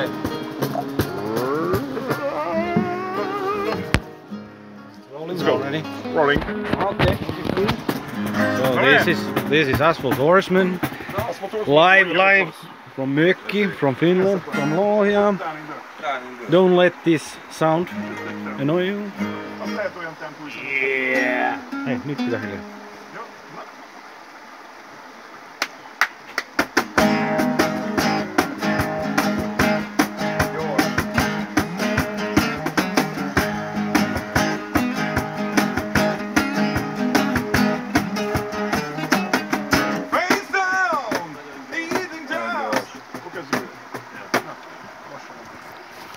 Okay. Rolling go. already. Rolling. Okay. So oh, this yeah. is this is Asphalt Horsemen. Live live from Mökki, from Finland, from Lohja. Don't let this sound annoy you. Yeah. Hey, nyt pitää hiljaa.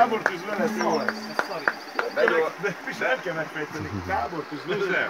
tábortűz vele jó lesz. Megfejteni, tábortűz, nem?